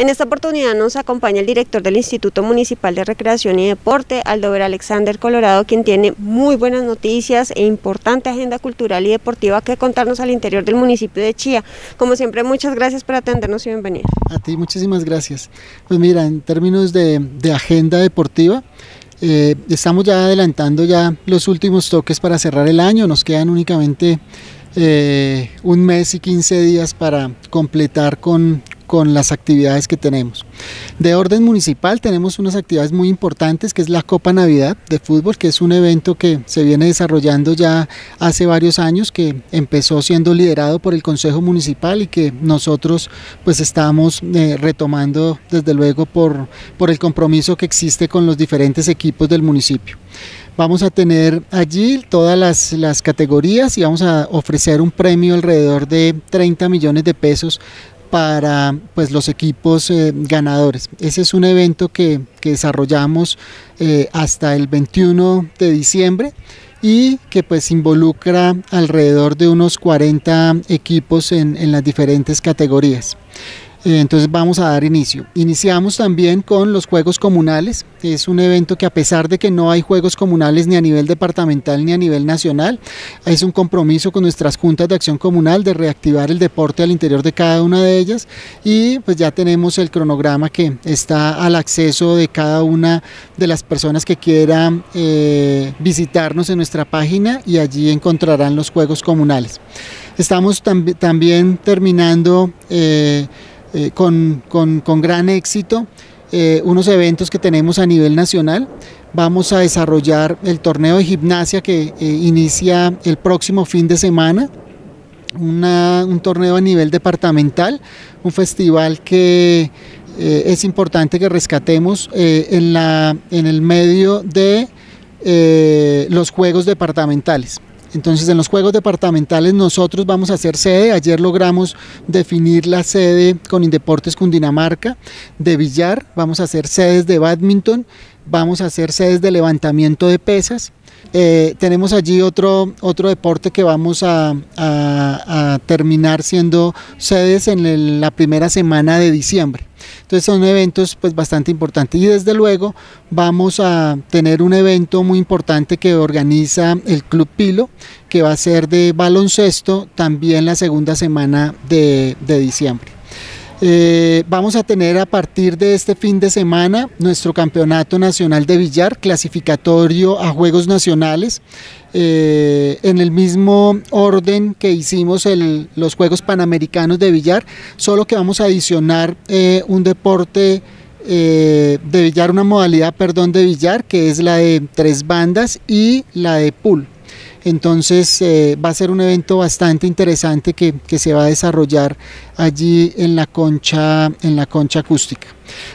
En esta oportunidad nos acompaña el director del Instituto Municipal de Recreación y Deporte, Aldover Alexander Colorado, quien tiene muy buenas noticias e importante agenda cultural y deportiva que contarnos al interior del municipio de Chía. Como siempre, muchas gracias por atendernos y bienvenir. A ti, muchísimas gracias. Pues mira, en términos de, agenda deportiva, eh, estamos ya adelantando ya los últimos toques para cerrar el año, nos quedan únicamente eh, un mes y 15 días para completar con, con las actividades que tenemos. De orden municipal tenemos unas actividades muy importantes que es la Copa Navidad de fútbol, que es un evento que se viene desarrollando ya hace varios años, que empezó siendo liderado por el Consejo Municipal y que nosotros pues estamos eh, retomando desde luego por, por el compromiso que existe con los diferentes equipos del municipio. Vamos a tener allí todas las, las, categorías y vamos a ofrecer un premio alrededor de 30 millones de pesos para pues, los equipos eh, ganadores. Ese es un evento que, desarrollamos eh, hasta el 21 de diciembre y que pues involucra alrededor de unos 40 equipos en, en las diferentes categorías. Eh, entonces vamos a dar inicio. Iniciamos también con los Juegos Comunales. Es un evento que a pesar de que no hay Juegos Comunales ni a nivel departamental ni a nivel nacional, es un compromiso con nuestras juntas de acción comunal de reactivar el deporte al interior de cada una de ellas y pues ya tenemos el cronograma que está al acceso de cada una de las personas que quieran eh, visitarnos en nuestra página y allí encontrarán los Juegos Comunales. Estamos también terminando eh, eh, con, gran éxito eh, unos eventos que tenemos a nivel nacional. Vamos a desarrollar el torneo de gimnasia que eh, inicia el próximo fin de semana. un torneo a nivel departamental, un festival que es importante que rescatemos en, la, en el medio de los juegos departamentales. Entonces en los juegos departamentales nosotros vamos a hacer sede, ayer logramos definir la sede con Indeportes Cundinamarca de billar, vamos a hacer sedes de badminton, vamos a hacer sedes de levantamiento de pesas. Eh, tenemos allí otro, otro deporte que vamos a, terminar siendo sedes en la primera semana de diciembre. Entonces son eventos pues bastante importantes y desde luego vamos a tener un evento muy importante que organiza el Club Pilo que va a ser de baloncesto también la segunda semana de diciembre. Eh, vamos a tener a partir de este fin de semana nuestro campeonato nacional de billar clasificatorio a Juegos Nacionales. Eh, en el mismo orden que hicimos los Juegos Panamericanos de billar, solo que vamos a adicionar eh, un deporte de billar, una modalidad, perdón, de billar, que es la de tres bandas y la de pool. Entonces eh, va a ser un evento bastante interesante que, se va a desarrollar allí en la concha, en la concha acústica.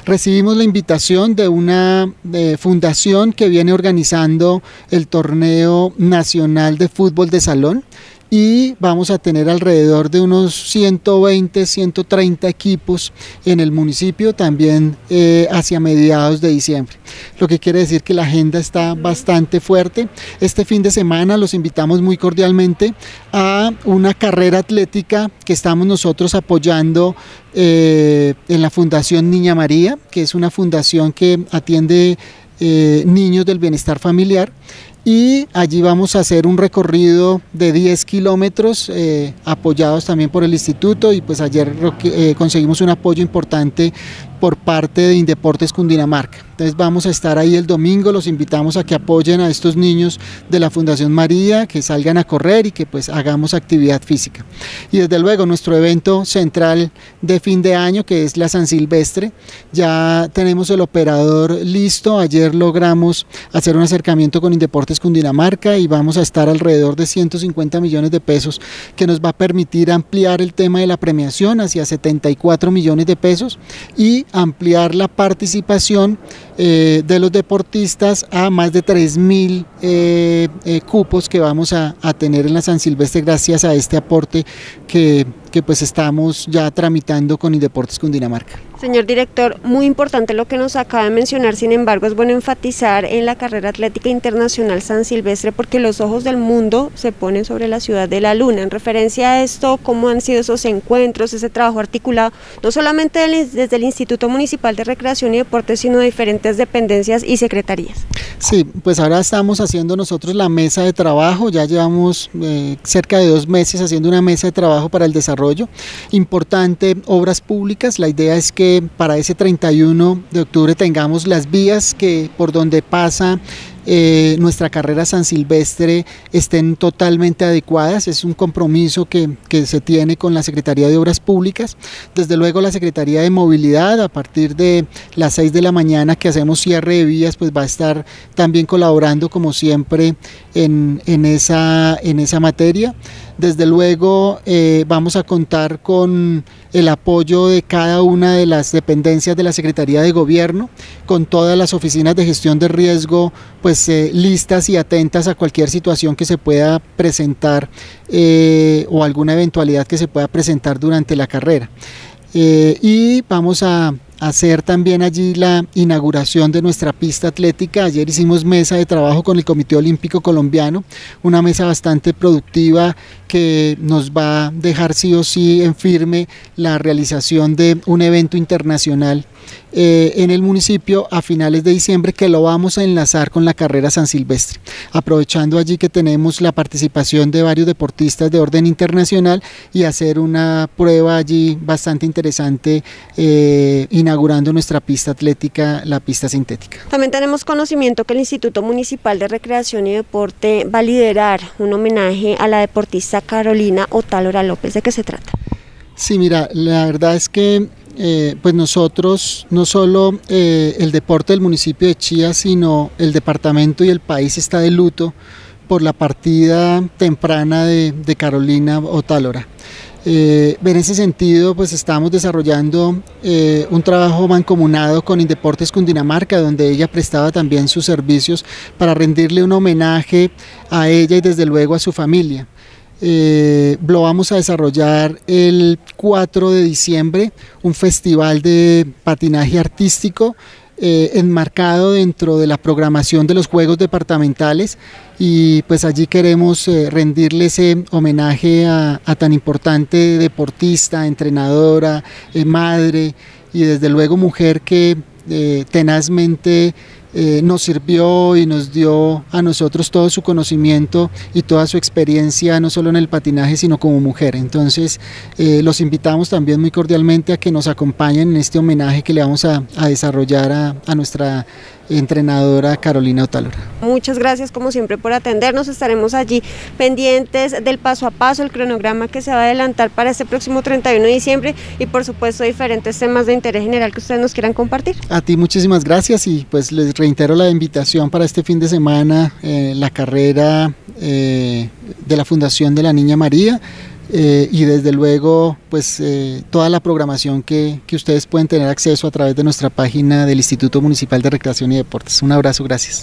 Recibimos la invitación de una fundación que viene organizando el torneo nacional de fútbol de salón y vamos a tener alrededor de unos 120, 130 equipos en el municipio también eh, hacia mediados de diciembre. Lo que quiere decir que la agenda está bastante fuerte. Este fin de semana los invitamos muy cordialmente a una carrera atlética que estamos nosotros apoyando eh, en la Fundación Niña María, que es una fundación que atiende eh, niños del bienestar familiar y allí vamos a hacer un recorrido de 10 kilómetros eh, apoyados también por el instituto y pues ayer eh, conseguimos un apoyo importante por parte de Indeportes Cundinamarca. Entonces vamos a estar ahí el domingo, los invitamos a que apoyen a estos niños de la Fundación María, que salgan a correr y que pues hagamos actividad física. Y desde luego nuestro evento central de fin de año, que es la San Silvestre, ya tenemos el operador listo, ayer logramos hacer un acercamiento con Indeportes Cundinamarca y vamos a estar alrededor de 150 millones de pesos que nos va a permitir ampliar el tema de la premiación hacia 74 millones de pesos y ampliar la participación eh, de los deportistas a más de 3.000 eh, eh, cupos que vamos a, tener en la San Silvestre gracias a este aporte que, que pues estamos ya tramitando con Indeportes Cundinamarca. Señor director, muy importante lo que nos acaba de mencionar, sin embargo es bueno enfatizar en la carrera atlética internacional San Silvestre porque los ojos del mundo se ponen sobre la ciudad de la luna. En referencia a esto, ¿cómo han sido esos encuentros, ese trabajo articulado, no solamente desde el Instituto Municipal de Recreación y Deportes, sino de diferentes dependencias y secretarías? Sí, pues ahora estamos haciendo nosotros la mesa de trabajo, ya llevamos eh, cerca de dos meses haciendo una mesa de trabajo para el desarrollo. Importante, obras públicas, la idea es que para ese 31 de octubre tengamos las vías que por donde pasa eh, nuestra carrera San Silvestre estén totalmente adecuadas. Es un compromiso que, que, se tiene con la Secretaría de Obras Públicas. Desde luego la Secretaría de Movilidad, a partir de las 6 de la mañana que hacemos cierre de vías, pues va a estar también colaborando como siempre en, en, esa, en esa materia. Desde luego eh, vamos a contar con el apoyo de cada una de las dependencias de la Secretaría de Gobierno, con todas las oficinas de gestión de riesgo pues eh, listas y atentas a cualquier situación que se pueda presentar eh, o alguna eventualidad que se pueda presentar durante la carrera. y vamos a hacer también allí la inauguración de nuestra pista atlética. Ayer hicimos mesa de trabajo con el Comité Olímpico Colombiano, una mesa bastante productiva que nos va a dejar sí o sí en firme la realización de un evento internacional eh, en el municipio a finales de diciembre que lo vamos a enlazar con la carrera San Silvestre, aprovechando allí que tenemos la participación de varios deportistas de orden internacional y hacer una prueba allí bastante interesante eh, inaugurando nuestra pista atlética, la pista sintética. También tenemos conocimiento que el Instituto Municipal de Recreación y Deporte va a liderar un homenaje a la deportista Carolina Otálora López. ¿De qué se trata? Sí, mira, la verdad es que eh, pues nosotros, no solo eh, el deporte del municipio de Chía, sino el departamento y el país está de luto por la partida temprana de, Carolina Otálora. Eh, en ese sentido, pues estamos desarrollando un trabajo mancomunado con Indeportes Cundinamarca, donde ella prestaba también sus servicios para rendirle un homenaje a ella y desde luego a su familia. Eh, lo vamos a desarrollar el 4 de diciembre, un festival de patinaje artístico eh, enmarcado dentro de la programación de los Juegos Departamentales y pues allí queremos eh, rendirle ese homenaje a, tan importante deportista, entrenadora, madre y desde luego mujer que tenazmente eh, nos sirvió y nos dio a nosotros todo su conocimiento y toda su experiencia, no solo en el patinaje, sino como mujer. Entonces, eh, los invitamos también muy cordialmente a que nos acompañen en este homenaje que le vamos a, desarrollar a nuestra entrenadora Carolina Otalora. Muchas gracias como siempre por atendernos, estaremos allí pendientes del paso a paso, el cronograma que se va a adelantar para este próximo 31 de diciembre y por supuesto diferentes temas de interés general que ustedes nos quieran compartir. A ti muchísimas gracias y pues les reitero la invitación para este fin de semana, eh, la carrera eh, de la Fundación de la Niña María. Eh, y desde luego pues eh, toda la programación que, que ustedes pueden tener acceso a través de nuestra página del Instituto Municipal de Recreación y Deportes. Un abrazo, gracias.